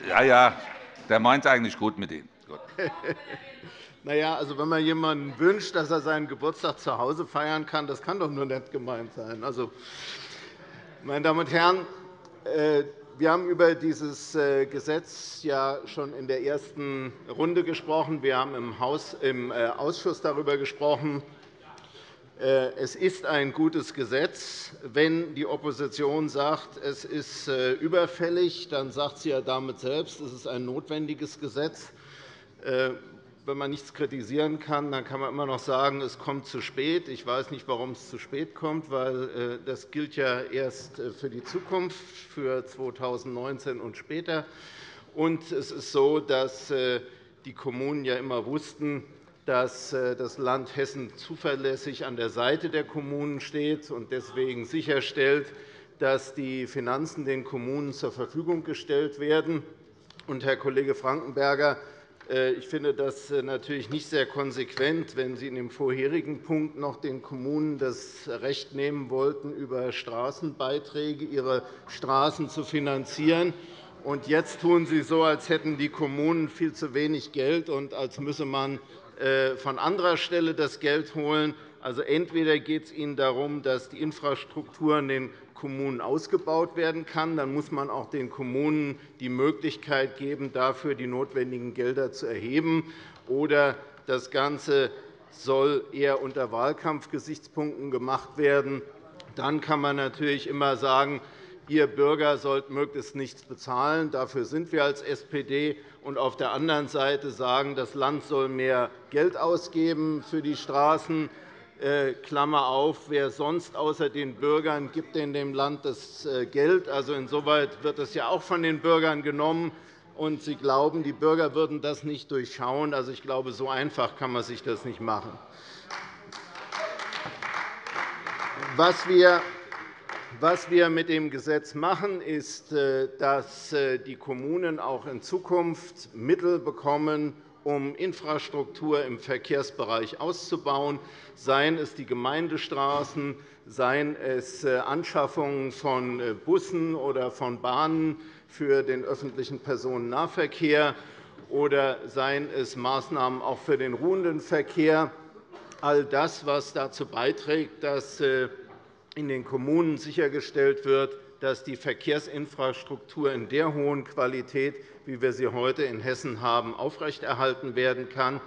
Ja, ja, der meint es eigentlich gut mit Ihnen. Gut.
Na ja, also wenn man jemanden wünscht, dass er seinen Geburtstag zu Hause feiern kann, das kann doch nur nett gemeint sein. Also, meine Damen und Herren, äh, wir haben über dieses äh, Gesetz ja schon in der ersten Runde gesprochen. Wir haben im äh, Ausschuss darüber gesprochen. Äh, es ist ein gutes Gesetz. Wenn die Opposition sagt, es ist überfällig, dann sagt sie ja damit selbst, es ist ein notwendiges Gesetz wenn man nichts kritisieren kann, dann kann man immer noch sagen, es kommt zu spät. Ich weiß nicht, warum es zu spät kommt, weil äh, das gilt ja erst äh, für die Zukunft, für 2019 und später. Und es ist so, dass äh, die Kommunen ja immer wussten, dass das Land Hessen zuverlässig an der Seite der Kommunen steht und deswegen sicherstellt, dass die Finanzen den Kommunen zur Verfügung gestellt werden. Und, Herr Kollege Frankenberger, ich finde das äh, natürlich nicht sehr konsequent, wenn Sie in dem vorherigen Punkt noch den Kommunen das Recht nehmen wollten, über Straßenbeiträge ihre Straßen zu finanzieren. Und jetzt tun Sie so, als hätten die Kommunen viel zu wenig Geld und als müsse man äh, von anderer Stelle das Geld holen. Also entweder geht es Ihnen darum, dass die Infrastruktur in den Kommunen ausgebaut werden kann. Dann muss man auch den Kommunen die Möglichkeit geben, dafür die notwendigen Gelder zu erheben. Oder das Ganze soll eher unter Wahlkampfgesichtspunkten gemacht werden. Dann kann man natürlich immer sagen, Ihr Bürger sollt möglichst nichts bezahlen. Dafür sind wir als SPD. Und auf der anderen Seite sagen, das Land soll mehr Geld ausgeben für die Straßen äh, Klammer auf, wer sonst außer den Bürgern gibt in dem Land das äh, Geld. Also insoweit wird es ja auch von den Bürgern genommen. Und Sie glauben, die Bürger würden das nicht durchschauen. Also ich glaube, so einfach kann man sich das nicht machen. Was wir was wir mit dem Gesetz machen, ist, äh, dass die Kommunen auch in Zukunft Mittel bekommen, um Infrastruktur im Verkehrsbereich auszubauen, seien es die Gemeindestraßen, seien es äh, Anschaffungen von äh, Bussen oder von Bahnen für den öffentlichen Personennahverkehr oder seien es Maßnahmen auch für den ruhenden Verkehr. All das, was dazu beiträgt, dass äh, in den Kommunen sichergestellt wird, dass die Verkehrsinfrastruktur in der hohen Qualität, wie wir sie heute in Hessen haben, aufrechterhalten werden kann.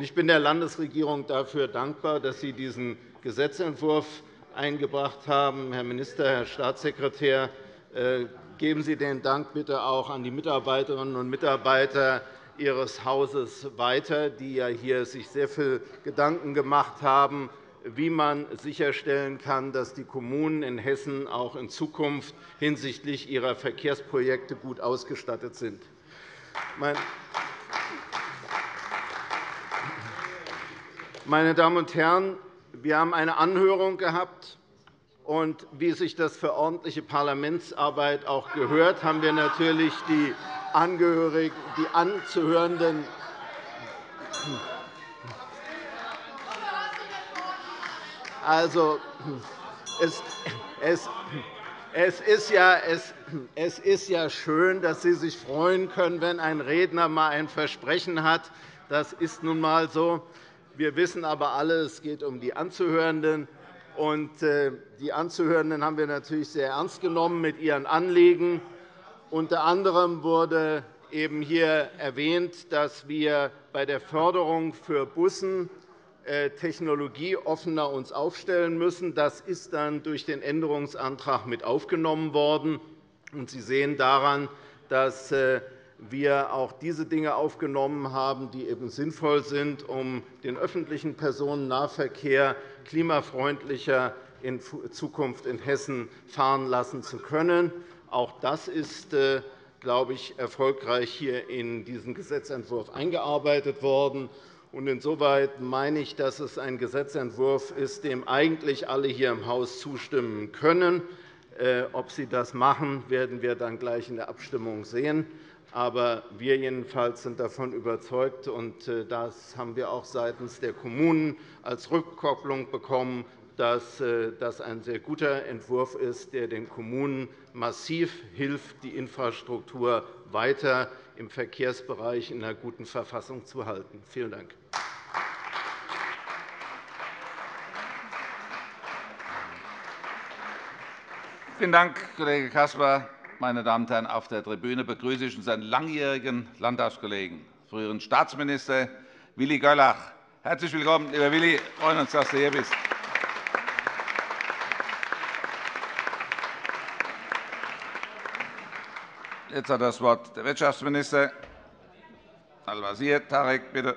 Ich bin der Landesregierung dafür dankbar, dass Sie diesen Gesetzentwurf eingebracht haben. Herr Minister, Herr Staatssekretär, äh, geben Sie den Dank bitte auch an die Mitarbeiterinnen und Mitarbeiter Ihres Hauses weiter, die sich hier sehr viel Gedanken gemacht haben, wie man sicherstellen kann, dass die Kommunen in Hessen auch in Zukunft hinsichtlich ihrer Verkehrsprojekte gut ausgestattet sind. Meine Damen und Herren, wir haben eine Anhörung gehabt. Und wie sich das für ordentliche Parlamentsarbeit auch gehört, haben wir natürlich die Angehörigen, die Anzuhörenden also, es, es, es, ist ja, es, es ist ja schön, dass Sie sich freuen können, wenn ein Redner einmal ein Versprechen hat. Das ist nun einmal so. Wir wissen aber alle, es geht um die Anzuhörenden. Und äh, die Anzuhörenden haben wir natürlich sehr ernst genommen mit ihren Anliegen. Unter anderem wurde eben hier erwähnt, dass wir bei der Förderung für Bussen technologieoffener uns aufstellen müssen. Das ist dann durch den Änderungsantrag mit aufgenommen worden. Sie sehen daran, dass äh, wir auch diese Dinge aufgenommen haben, die eben sinnvoll sind, um den öffentlichen Personennahverkehr klimafreundlicher in Zukunft in Hessen fahren lassen zu können. Auch das ist, äh, glaube ich, erfolgreich hier in diesen Gesetzentwurf eingearbeitet worden. Insoweit meine ich, dass es ein Gesetzentwurf ist, dem eigentlich alle hier im Haus zustimmen können. Äh, ob Sie das machen, werden wir dann gleich in der Abstimmung sehen. Aber wir jedenfalls sind davon überzeugt, und äh, das haben wir auch seitens der Kommunen als Rückkopplung bekommen, dass äh, das ein sehr guter Entwurf ist, der den Kommunen massiv hilft, die Infrastruktur weiter im Verkehrsbereich in einer guten Verfassung zu halten. Vielen Dank.
Vielen Dank, Kollege Caspar. Meine Damen und Herren, auf der Tribüne begrüße ich unseren langjährigen Landtagskollegen, früheren Staatsminister Willi Göllach. Herzlich willkommen, lieber Willi. Wir freuen uns, dass du hier bist. Jetzt hat das Wort der Wirtschaftsminister. Al-Wazir Tarek, bitte.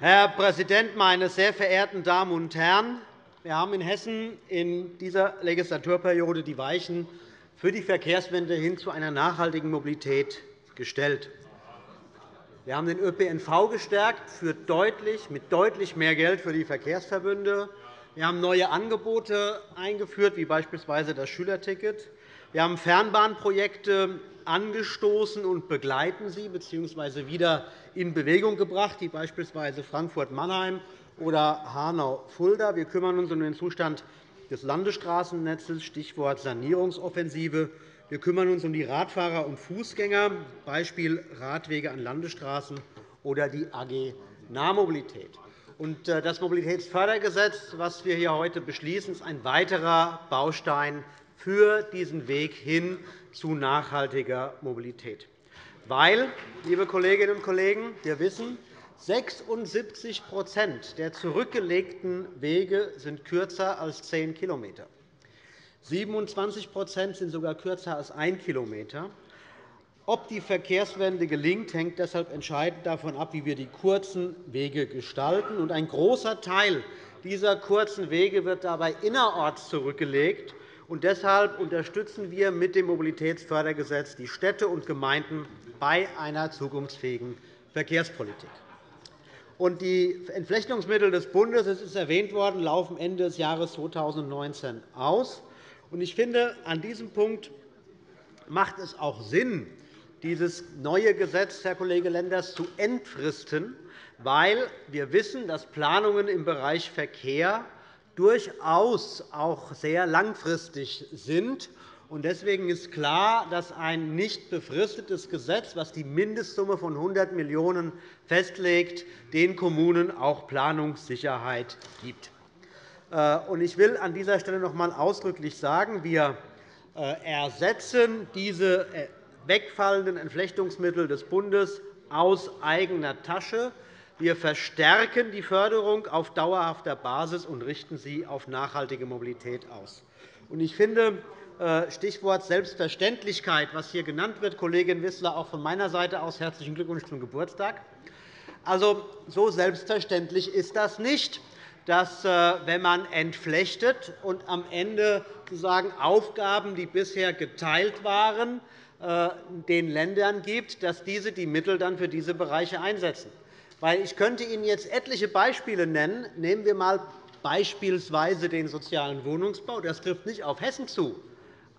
Herr Präsident, meine sehr verehrten Damen und Herren! Wir haben in Hessen in dieser Legislaturperiode die Weichen für die Verkehrswende hin zu einer nachhaltigen Mobilität gestellt. Wir haben den ÖPNV gestärkt für deutlich, mit deutlich mehr Geld für die Verkehrsverbünde. Wir haben neue Angebote eingeführt, wie beispielsweise das Schülerticket. Wir haben Fernbahnprojekte angestoßen und begleiten sie bzw. wieder in Bewegung gebracht, wie beispielsweise Frankfurt-Mannheim oder Hanau-Fulda. Wir kümmern uns um den Zustand des Landesstraßennetzes, Stichwort Sanierungsoffensive. Wir kümmern uns um die Radfahrer und Fußgänger, Beispiel Radwege an Landesstraßen oder die AG Nahmobilität. Äh, das Mobilitätsfördergesetz, das wir hier heute beschließen, ist ein weiterer Baustein für diesen Weg hin zu nachhaltiger Mobilität. Weil, liebe Kolleginnen und Kollegen, wir wissen, 76% der zurückgelegten Wege sind kürzer als 10 km. 27% sind sogar kürzer als 1 km. Ob die Verkehrswende gelingt, hängt deshalb entscheidend davon ab, wie wir die kurzen Wege gestalten. Ein großer Teil dieser kurzen Wege wird dabei innerorts zurückgelegt. deshalb unterstützen wir mit dem Mobilitätsfördergesetz die Städte und Gemeinden bei einer zukunftsfähigen Verkehrspolitik. Und die Entflechtungsmittel des Bundes, es ist erwähnt worden, laufen Ende des Jahres 2019 aus. Ich finde, an diesem Punkt macht es auch Sinn, dieses neue Gesetz, Herr Kollege Lenders, zu entfristen, weil wir wissen, dass Planungen im Bereich Verkehr durchaus auch sehr langfristig sind Deswegen ist klar, dass ein nicht befristetes Gesetz, das die Mindestsumme von 100 Millionen € festlegt, den Kommunen auch Planungssicherheit gibt. Äh, ich will an dieser Stelle noch einmal ausdrücklich sagen, wir äh, ersetzen diese äh, wegfallenden Entflechtungsmittel des Bundes aus eigener Tasche. Wir verstärken die Förderung auf dauerhafter Basis und richten sie auf nachhaltige Mobilität aus. Ich finde, äh, Stichwort Selbstverständlichkeit, was hier genannt wird, Kollegin Wissler, auch von meiner Seite aus herzlichen Glückwunsch zum Geburtstag. Also, so selbstverständlich ist das nicht, dass, äh, wenn man entflechtet und am Ende sozusagen Aufgaben, die bisher geteilt waren, äh, den Ländern gibt, dass diese die Mittel dann für diese Bereiche einsetzen. Ich könnte Ihnen jetzt etliche Beispiele nennen. Nehmen wir einmal beispielsweise den sozialen Wohnungsbau. Das trifft nicht auf Hessen zu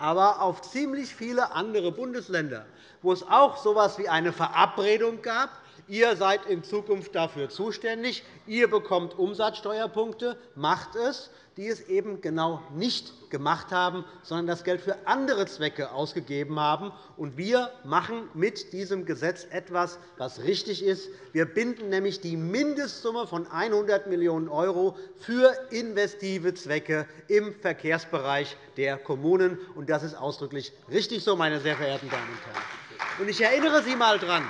aber auf ziemlich viele andere Bundesländer, wo es auch so etwas wie eine Verabredung gab, Ihr seid in Zukunft dafür zuständig, ihr bekommt Umsatzsteuerpunkte, macht es, die es eben genau nicht gemacht haben, sondern das Geld für andere Zwecke ausgegeben haben. wir machen mit diesem Gesetz etwas, was richtig ist. Wir binden nämlich die Mindestsumme von 100 Millionen € für investive Zwecke im Verkehrsbereich der Kommunen. Das ist ausdrücklich richtig so, meine sehr verehrten Damen und Herren. Ich erinnere Sie einmal daran,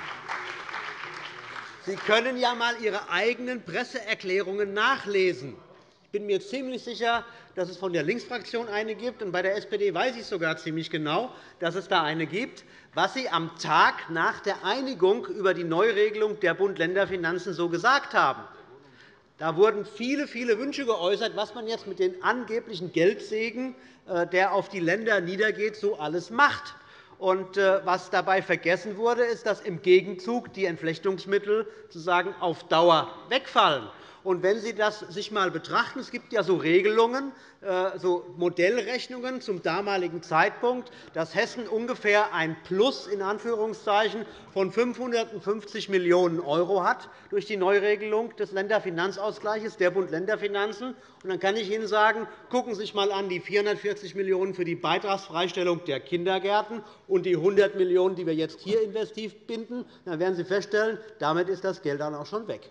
Sie können ja einmal Ihre eigenen Presseerklärungen nachlesen. Ich bin mir ziemlich sicher, dass es von der Linksfraktion eine gibt, und bei der SPD weiß ich sogar ziemlich genau, dass es da eine gibt, was Sie am Tag nach der Einigung über die Neuregelung der Bund-Länder-Finanzen so gesagt haben. Da wurden viele, viele Wünsche geäußert, was man jetzt mit dem angeblichen Geldsegen, äh, der auf die Länder niedergeht, so alles macht. Und äh, was dabei vergessen wurde, ist, dass im Gegenzug die Entflechtungsmittel sozusagen auf Dauer wegfallen. Und wenn Sie das sich einmal betrachten, es gibt ja so Regelungen, äh, so Modellrechnungen zum damaligen Zeitpunkt, dass Hessen ungefähr ein Plus in Anführungszeichen von 550 Millionen € hat durch die Neuregelung des Länderfinanzausgleichs der Bund-Länder-Finanzen. Dann kann ich Ihnen sagen, gucken Sie sich einmal an die 440 Millionen € für die Beitragsfreistellung der Kindergärten und die 100 Millionen €, die wir jetzt hier investiv binden. Dann werden Sie feststellen, damit ist das Geld dann auch schon weg.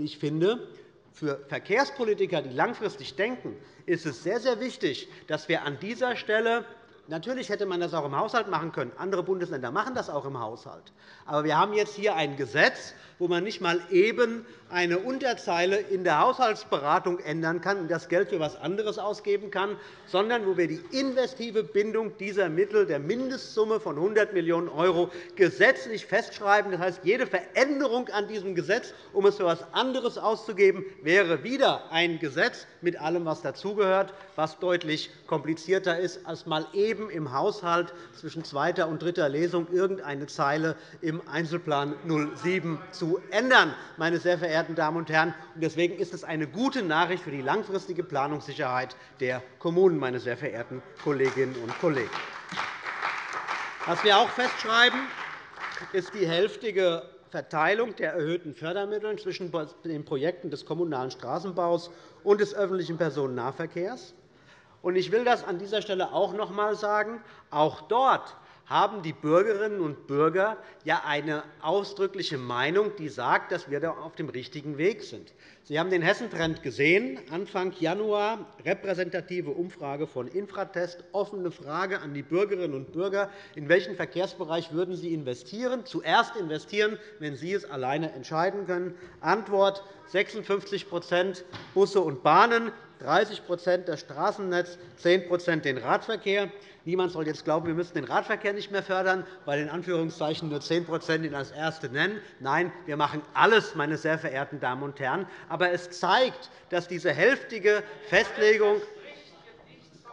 Ich finde, für Verkehrspolitiker, die langfristig denken, ist es sehr, sehr wichtig, dass wir an dieser Stelle Natürlich hätte man das auch im Haushalt machen können. Andere Bundesländer machen das auch im Haushalt. Aber wir haben jetzt hier ein Gesetz, wo man nicht einmal eben eine Unterzeile in der Haushaltsberatung ändern kann und das Geld für etwas anderes ausgeben kann, sondern wo wir die investive Bindung dieser Mittel der Mindestsumme von 100 Millionen € gesetzlich festschreiben. Das heißt, jede Veränderung an diesem Gesetz, um es für etwas anderes auszugeben, wäre wieder ein Gesetz mit allem, was dazugehört, was deutlich komplizierter ist, als mal eben im Haushalt zwischen zweiter und dritter Lesung irgendeine Zeile im Einzelplan 07 zu ändern. Meine sehr verehrten Damen und Herren. Deswegen ist es eine gute Nachricht für die langfristige Planungssicherheit der Kommunen, meine sehr verehrten Kolleginnen und Kollegen. Was wir auch festschreiben, ist die hälftige Verteilung der erhöhten Fördermittel zwischen den Projekten des kommunalen Straßenbaus und des öffentlichen Personennahverkehrs. Ich will das an dieser Stelle auch noch einmal sagen. Auch dort haben die Bürgerinnen und Bürger ja eine ausdrückliche Meinung, die sagt, dass wir da auf dem richtigen Weg sind. Sie haben den Hessentrend gesehen, Anfang Januar, repräsentative Umfrage von Infratest, offene Frage an die Bürgerinnen und Bürger, in welchen Verkehrsbereich würden Sie investieren? Zuerst investieren, wenn Sie es alleine entscheiden können. Antwort 56% Busse und Bahnen, 30% das Straßennetz, 10% den Radverkehr. Niemand soll jetzt glauben, wir müssten den Radverkehr nicht mehr fördern, weil in Anführungszeichen nur 10% ihn als Erste nennen. Nein, wir machen alles, meine sehr verehrten Damen und Herren. Aber es zeigt, dass diese hälftige Festlegung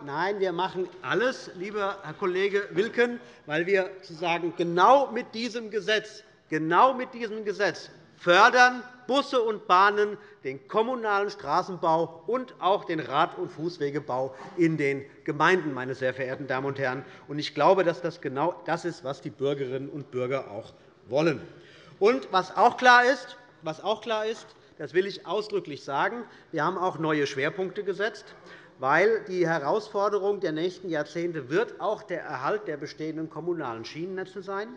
Nein, wir machen alles, lieber Herr Kollege Wilken, weil wir sozusagen genau mit diesem Gesetz, genau mit diesem Gesetz fördern Busse und Bahnen, den kommunalen Straßenbau und auch den Rad- und Fußwegebau in den Gemeinden. Meine sehr verehrten Damen und Herren. Ich glaube, dass das genau das ist, was die Bürgerinnen und Bürger auch wollen. Und was auch klar ist, was auch klar ist das will ich ausdrücklich sagen, wir haben auch neue Schwerpunkte gesetzt weil die Herausforderung der nächsten Jahrzehnte wird auch der Erhalt der bestehenden kommunalen Schienennetze sein.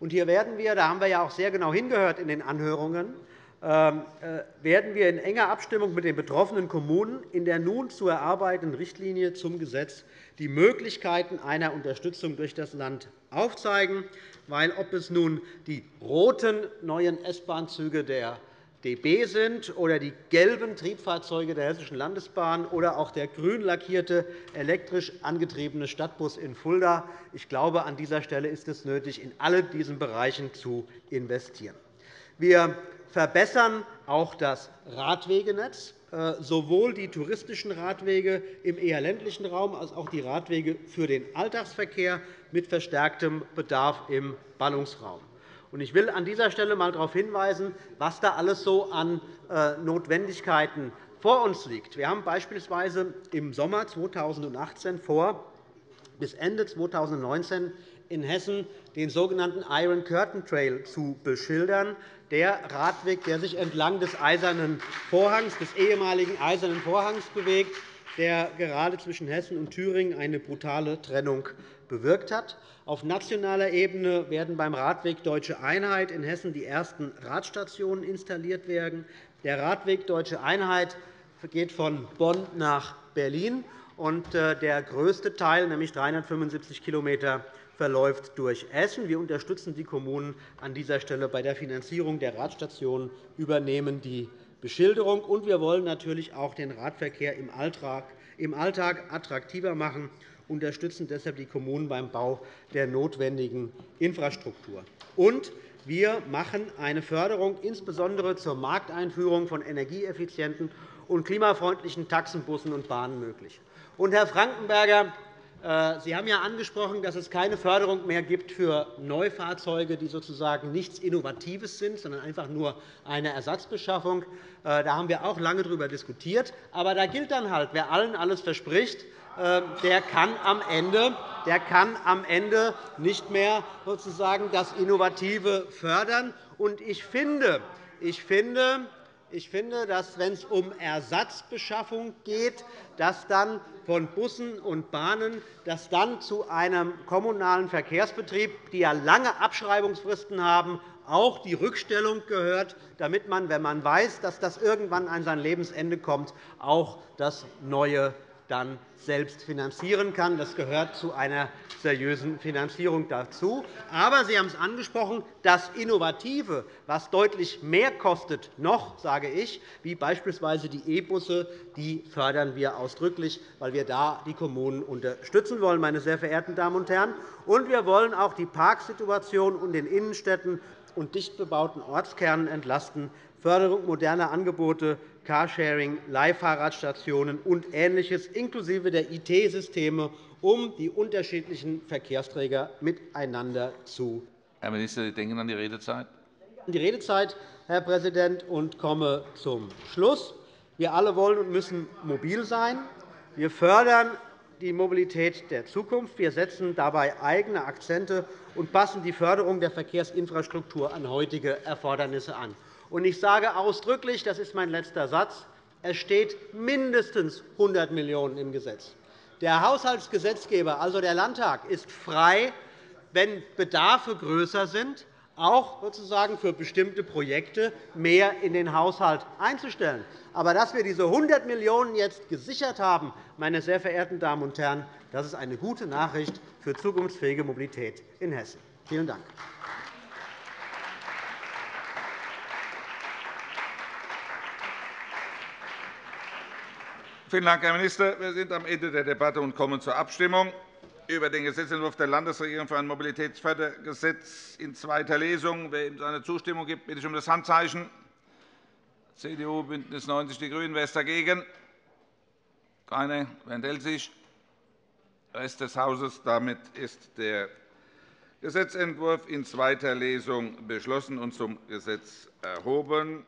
Und hier werden wir, da haben wir ja auch sehr genau hingehört in den Anhörungen, werden wir in enger Abstimmung mit den betroffenen Kommunen in der nun zu erarbeitenden Richtlinie zum Gesetz die Möglichkeiten einer Unterstützung durch das Land aufzeigen. Weil, ob es nun die roten neuen S-Bahn-Züge der DB sind oder die gelben Triebfahrzeuge der Hessischen Landesbahn oder auch der grün lackierte elektrisch angetriebene Stadtbus in Fulda. Ich glaube, an dieser Stelle ist es nötig, in alle diesen Bereichen zu investieren. Wir verbessern auch das Radwegenetz, äh, sowohl die touristischen Radwege im eher ländlichen Raum als auch die Radwege für den Alltagsverkehr mit verstärktem Bedarf im Ballungsraum. Ich will an dieser Stelle einmal darauf hinweisen, was da alles so an äh, Notwendigkeiten vor uns liegt. Wir haben beispielsweise im Sommer 2018 vor, bis Ende 2019 in Hessen den sogenannten Iron Curtain Trail zu beschildern, der Radweg, der sich entlang des Eisernen Vorhangs, des ehemaligen Eisernen Vorhangs bewegt, der gerade zwischen Hessen und Thüringen eine brutale Trennung bewirkt hat. Auf nationaler Ebene werden beim Radweg Deutsche Einheit in Hessen die ersten Radstationen installiert werden. Der Radweg Deutsche Einheit geht von Bonn nach Berlin, und äh, der größte Teil, nämlich 375 km, verläuft durch Essen. Wir unterstützen die Kommunen an dieser Stelle bei der Finanzierung der Radstationen, übernehmen die Beschilderung, und wir wollen natürlich auch den Radverkehr im Alltag attraktiver machen unterstützen deshalb die Kommunen beim Bau der notwendigen Infrastruktur. Und wir machen eine Förderung insbesondere zur Markteinführung von energieeffizienten und klimafreundlichen Taxenbussen und Bahnen möglich. Und, Herr Frankenberger, Sie haben ja angesprochen, dass es keine Förderung mehr gibt für Neufahrzeuge, die sozusagen nichts Innovatives sind, sondern einfach nur eine Ersatzbeschaffung. Äh, da haben wir auch lange darüber diskutiert. Aber da gilt dann halt, wer allen alles verspricht, ähm, der kann am Ende, der kann am Ende nicht mehr sozusagen das Innovative fördern. Und ich finde, ich finde, ich finde, dass, wenn es um Ersatzbeschaffung geht, dass dann von Bussen und Bahnen dass dann zu einem kommunalen Verkehrsbetrieb, die ja lange Abschreibungsfristen haben, auch die Rückstellung gehört, damit man, wenn man weiß, dass das irgendwann an sein Lebensende kommt, auch das Neue dann selbst finanzieren kann. Das gehört zu einer seriösen Finanzierung dazu. Aber Sie haben es angesprochen, das Innovative, was deutlich mehr kostet, noch, sage ich, wie beispielsweise die E-Busse, die fördern wir ausdrücklich, weil wir da die Kommunen unterstützen wollen, meine sehr verehrten Damen und Herren. Und wir wollen auch die Parksituation in den Innenstädten und dicht bebauten Ortskernen entlasten. Förderung moderner Angebote Carsharing, Leihfahrradstationen und Ähnliches, inklusive der IT-Systeme, um die unterschiedlichen Verkehrsträger miteinander zu
Herr Minister, Sie denken an die Redezeit.
An die Redezeit, Herr Präsident, und komme zum Schluss. Wir alle wollen und müssen mobil sein. Wir fördern die Mobilität der Zukunft. Wir setzen dabei eigene Akzente und passen die Förderung der Verkehrsinfrastruktur an heutige Erfordernisse an. Ich sage ausdrücklich, das ist mein letzter Satz, es steht mindestens 100 Millionen € im Gesetz. Der Haushaltsgesetzgeber, also der Landtag, ist frei, wenn Bedarfe größer sind, auch sozusagen für bestimmte Projekte mehr in den Haushalt einzustellen. Aber dass wir diese 100 Millionen € jetzt gesichert haben, meine sehr verehrten Damen und Herren, das ist eine gute Nachricht für zukunftsfähige Mobilität in Hessen. Vielen Dank.
Vielen Dank, Herr Minister. Wir sind am Ende der Debatte und kommen zur Abstimmung über den Gesetzentwurf der Landesregierung für ein Mobilitätsfördergesetz in zweiter Lesung. Wer ihm seine Zustimmung gibt, bitte ich um das Handzeichen. CDU, BÜNDNIS 90 die GRÜNEN. Wer ist dagegen? Keine. Wer enthält sich? Rest des Hauses. Damit ist der Gesetzentwurf in zweiter Lesung beschlossen und zum Gesetz erhoben.